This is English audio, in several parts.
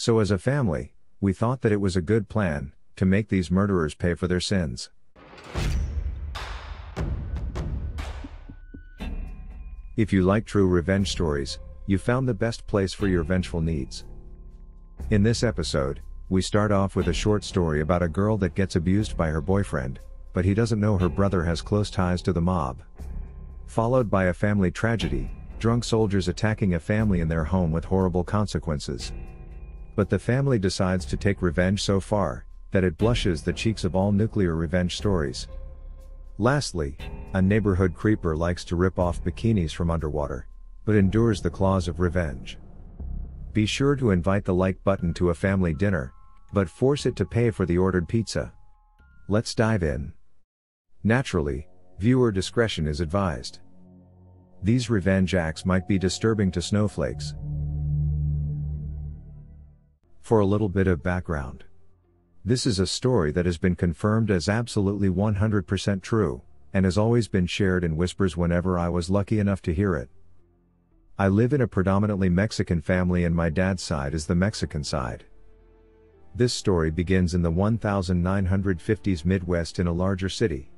So as a family, we thought that it was a good plan, to make these murderers pay for their sins. If you like true revenge stories, you found the best place for your vengeful needs. In this episode, we start off with a short story about a girl that gets abused by her boyfriend, but he doesn't know her brother has close ties to the mob. Followed by a family tragedy, drunk soldiers attacking a family in their home with horrible consequences. But the family decides to take revenge so far, that it blushes the cheeks of all nuclear revenge stories. Lastly, a neighborhood creeper likes to rip off bikinis from underwater, but endures the claws of revenge. Be sure to invite the like button to a family dinner, but force it to pay for the ordered pizza. Let's dive in. Naturally, viewer discretion is advised. These revenge acts might be disturbing to snowflakes. For a little bit of background. This is a story that has been confirmed as absolutely 100% true, and has always been shared in whispers whenever I was lucky enough to hear it. I live in a predominantly Mexican family and my dad's side is the Mexican side. This story begins in the 1950s Midwest in a larger city.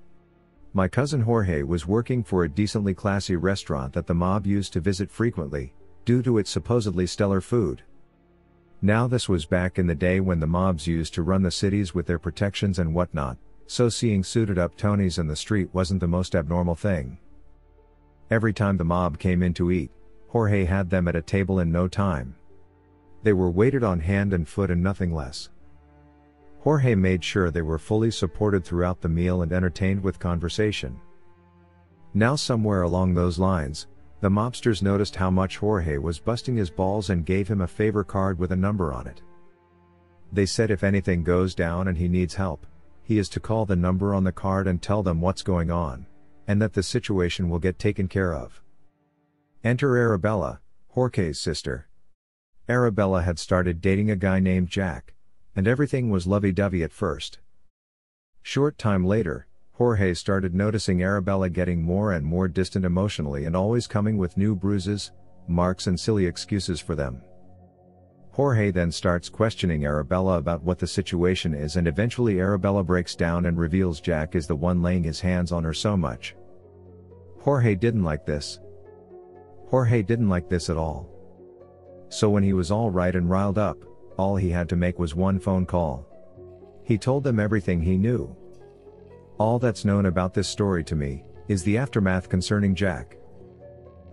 My cousin Jorge was working for a decently classy restaurant that the mob used to visit frequently, due to its supposedly stellar food. Now this was back in the day when the mobs used to run the cities with their protections and whatnot, so seeing suited up Tonys in the street wasn't the most abnormal thing. Every time the mob came in to eat, Jorge had them at a table in no time. They were waited on hand and foot and nothing less. Jorge made sure they were fully supported throughout the meal and entertained with conversation. Now, somewhere along those lines, the mobsters noticed how much Jorge was busting his balls and gave him a favor card with a number on it. They said if anything goes down and he needs help, he is to call the number on the card and tell them what's going on, and that the situation will get taken care of. Enter Arabella, Jorge's sister. Arabella had started dating a guy named Jack, and everything was lovey-dovey at first. Short time later, Jorge started noticing Arabella getting more and more distant emotionally and always coming with new bruises, marks and silly excuses for them. Jorge then starts questioning Arabella about what the situation is and eventually Arabella breaks down and reveals Jack is the one laying his hands on her so much. Jorge didn't like this, Jorge didn't like this at all. So when he was all right and riled up, all he had to make was one phone call. He told them everything he knew. All that's known about this story to me, is the aftermath concerning Jack.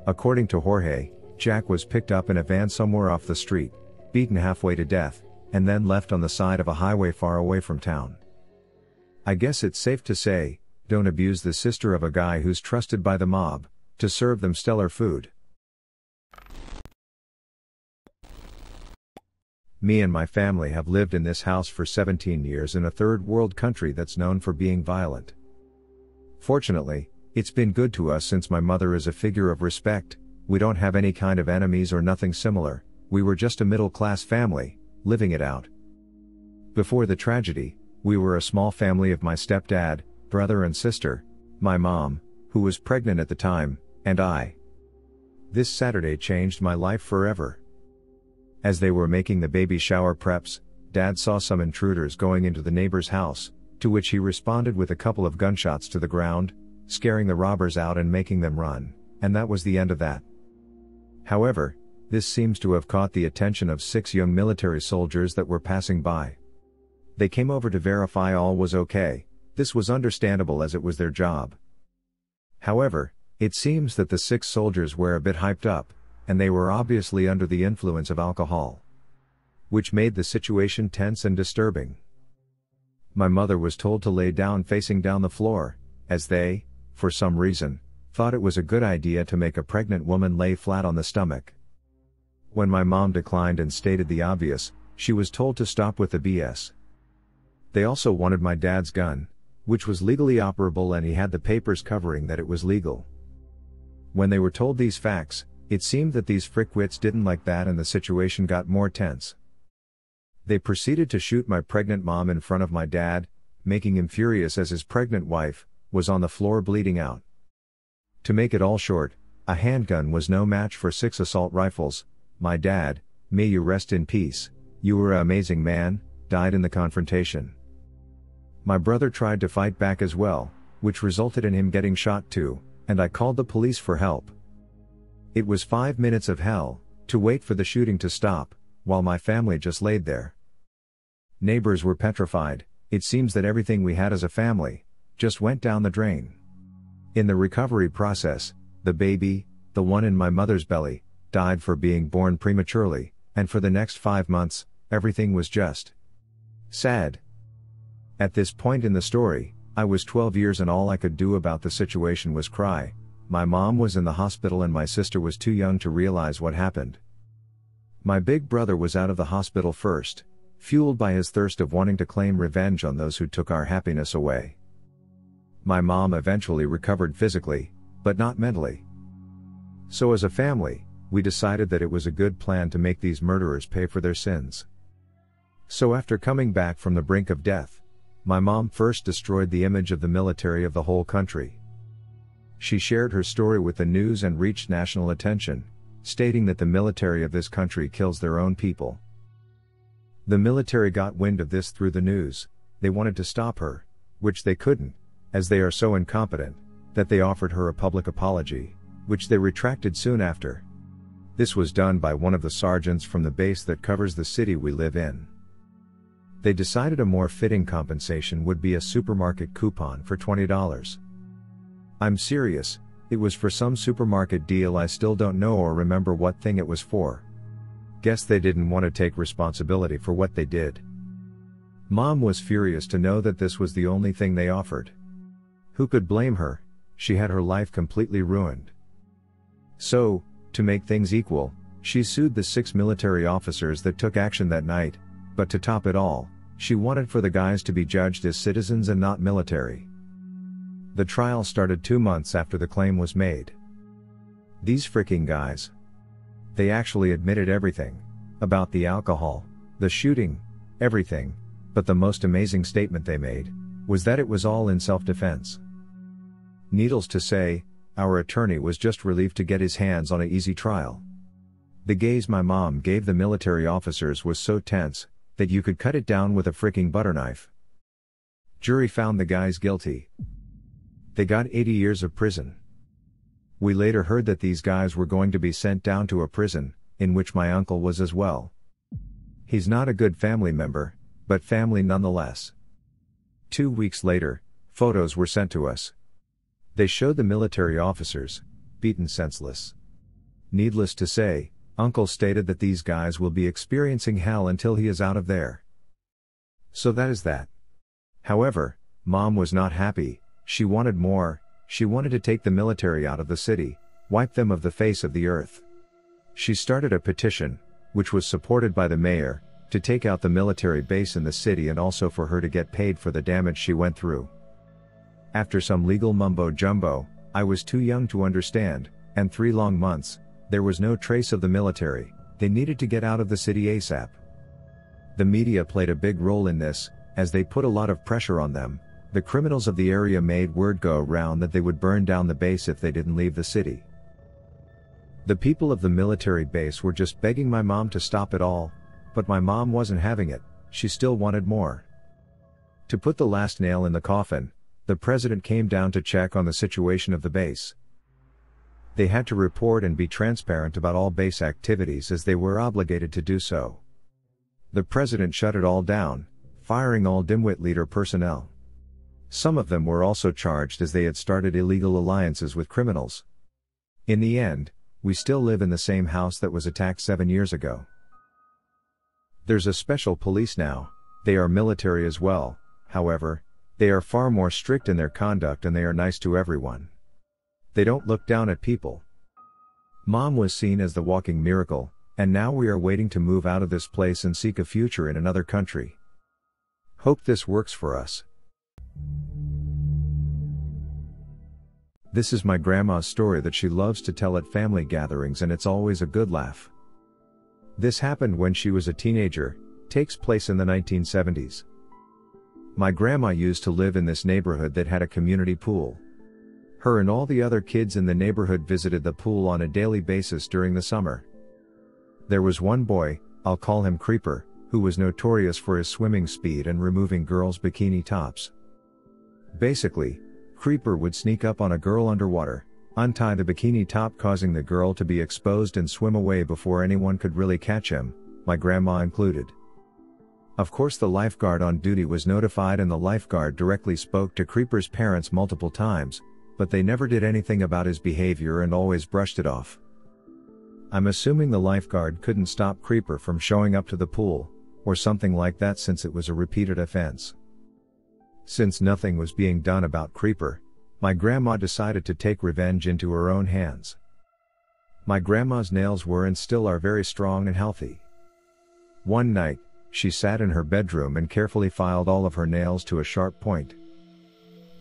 According to Jorge, Jack was picked up in a van somewhere off the street, beaten halfway to death, and then left on the side of a highway far away from town. I guess it's safe to say, don't abuse the sister of a guy who's trusted by the mob, to serve them stellar food. Me and my family have lived in this house for 17 years in a third world country that's known for being violent. Fortunately, it's been good to us since my mother is a figure of respect, we don't have any kind of enemies or nothing similar, we were just a middle class family, living it out. Before the tragedy, we were a small family of my stepdad, brother and sister, my mom, who was pregnant at the time, and I. This Saturday changed my life forever. As they were making the baby shower preps, Dad saw some intruders going into the neighbor's house, to which he responded with a couple of gunshots to the ground, scaring the robbers out and making them run, and that was the end of that. However, this seems to have caught the attention of six young military soldiers that were passing by. They came over to verify all was okay, this was understandable as it was their job. However, it seems that the six soldiers were a bit hyped up, and they were obviously under the influence of alcohol. Which made the situation tense and disturbing. My mother was told to lay down facing down the floor, as they, for some reason, thought it was a good idea to make a pregnant woman lay flat on the stomach. When my mom declined and stated the obvious, she was told to stop with the BS. They also wanted my dad's gun, which was legally operable and he had the papers covering that it was legal. When they were told these facts, it seemed that these frickwits didn't like that and the situation got more tense. They proceeded to shoot my pregnant mom in front of my dad, making him furious as his pregnant wife was on the floor bleeding out. To make it all short, a handgun was no match for six assault rifles. My dad, may you rest in peace, you were an amazing man, died in the confrontation. My brother tried to fight back as well, which resulted in him getting shot too, and I called the police for help. It was five minutes of hell, to wait for the shooting to stop, while my family just laid there. Neighbors were petrified, it seems that everything we had as a family, just went down the drain. In the recovery process, the baby, the one in my mother's belly, died for being born prematurely, and for the next five months, everything was just sad. At this point in the story, I was 12 years and all I could do about the situation was cry. My mom was in the hospital and my sister was too young to realize what happened. My big brother was out of the hospital first, fueled by his thirst of wanting to claim revenge on those who took our happiness away. My mom eventually recovered physically, but not mentally. So, as a family, we decided that it was a good plan to make these murderers pay for their sins. So, after coming back from the brink of death, my mom first destroyed the image of the military of the whole country. She shared her story with the news and reached national attention, stating that the military of this country kills their own people. The military got wind of this through the news, they wanted to stop her, which they couldn't, as they are so incompetent, that they offered her a public apology, which they retracted soon after. This was done by one of the sergeants from the base that covers the city we live in. They decided a more fitting compensation would be a supermarket coupon for $20. I'm serious, it was for some supermarket deal I still don't know or remember what thing it was for. Guess they didn't want to take responsibility for what they did. Mom was furious to know that this was the only thing they offered. Who could blame her? She had her life completely ruined. So, to make things equal, she sued the six military officers that took action that night, but to top it all, she wanted for the guys to be judged as citizens and not military. The trial started two months after the claim was made. These freaking guys. They actually admitted everything about the alcohol, the shooting, everything, but the most amazing statement they made was that it was all in self defense. Needless to say, our attorney was just relieved to get his hands on a easy trial. The gaze my mom gave the military officers was so tense, that you could cut it down with a freaking butter knife. Jury found the guys guilty. They got 80 years of prison. We later heard that these guys were going to be sent down to a prison, in which my uncle was as well. He's not a good family member, but family nonetheless. Two weeks later, photos were sent to us. They showed the military officers, beaten senseless. Needless to say, Uncle stated that these guys will be experiencing hell until he is out of there. So that is that. However, Mom was not happy, she wanted more, she wanted to take the military out of the city, wipe them of the face of the earth. She started a petition, which was supported by the mayor, to take out the military base in the city and also for her to get paid for the damage she went through. After some legal mumbo jumbo, I was too young to understand, and three long months, there was no trace of the military, they needed to get out of the city ASAP. The media played a big role in this, as they put a lot of pressure on them. The criminals of the area made word go around that they would burn down the base if they didn't leave the city. The people of the military base were just begging my mom to stop it all, but my mom wasn't having it, she still wanted more. To put the last nail in the coffin, the president came down to check on the situation of the base. They had to report and be transparent about all base activities as they were obligated to do so. The president shut it all down, firing all dimwit leader personnel. Some of them were also charged as they had started illegal alliances with criminals. In the end, we still live in the same house that was attacked seven years ago. There's a special police now, they are military as well, however, they are far more strict in their conduct and they are nice to everyone. They don't look down at people. Mom was seen as the walking miracle, and now we are waiting to move out of this place and seek a future in another country. Hope this works for us. This is my grandma's story that she loves to tell at family gatherings and it's always a good laugh. This happened when she was a teenager, takes place in the 1970s. My grandma used to live in this neighborhood that had a community pool. Her and all the other kids in the neighborhood visited the pool on a daily basis during the summer. There was one boy, I'll call him Creeper, who was notorious for his swimming speed and removing girls' bikini tops. Basically, Creeper would sneak up on a girl underwater, untie the bikini top causing the girl to be exposed and swim away before anyone could really catch him, my grandma included. Of course the lifeguard on duty was notified and the lifeguard directly spoke to Creeper's parents multiple times, but they never did anything about his behavior and always brushed it off. I'm assuming the lifeguard couldn't stop Creeper from showing up to the pool, or something like that since it was a repeated offense. Since nothing was being done about Creeper, my grandma decided to take revenge into her own hands. My grandma's nails were and still are very strong and healthy. One night, she sat in her bedroom and carefully filed all of her nails to a sharp point.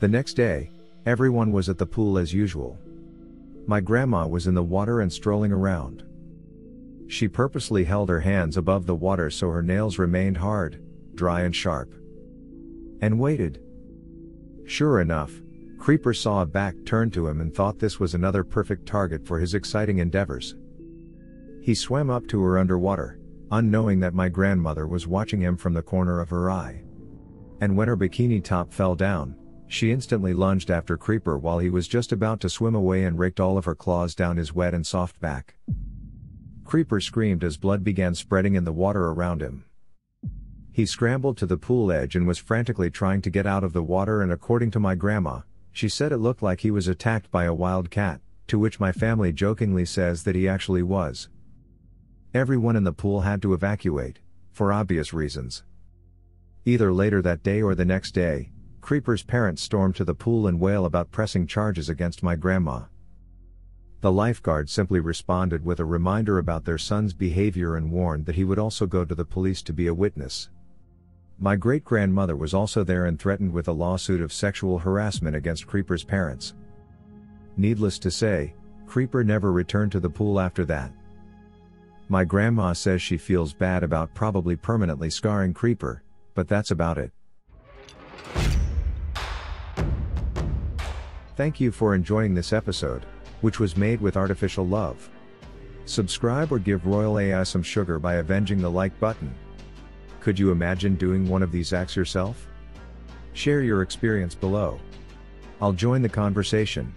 The next day, everyone was at the pool as usual. My grandma was in the water and strolling around. She purposely held her hands above the water so her nails remained hard, dry and sharp. And waited. Sure enough, Creeper saw a back turned to him and thought this was another perfect target for his exciting endeavors. He swam up to her underwater, unknowing that my grandmother was watching him from the corner of her eye. And when her bikini top fell down, she instantly lunged after Creeper while he was just about to swim away and raked all of her claws down his wet and soft back. Creeper screamed as blood began spreading in the water around him. He scrambled to the pool edge and was frantically trying to get out of the water and according to my grandma, she said it looked like he was attacked by a wild cat, to which my family jokingly says that he actually was. Everyone in the pool had to evacuate, for obvious reasons. Either later that day or the next day, Creeper's parents stormed to the pool and wail about pressing charges against my grandma. The lifeguard simply responded with a reminder about their son's behavior and warned that he would also go to the police to be a witness. My great grandmother was also there and threatened with a lawsuit of sexual harassment against Creeper's parents. Needless to say, Creeper never returned to the pool after that. My grandma says she feels bad about probably permanently scarring Creeper, but that's about it. Thank you for enjoying this episode, which was made with artificial love. Subscribe or give Royal AI some sugar by avenging the like button. Could you imagine doing one of these acts yourself? Share your experience below. I'll join the conversation.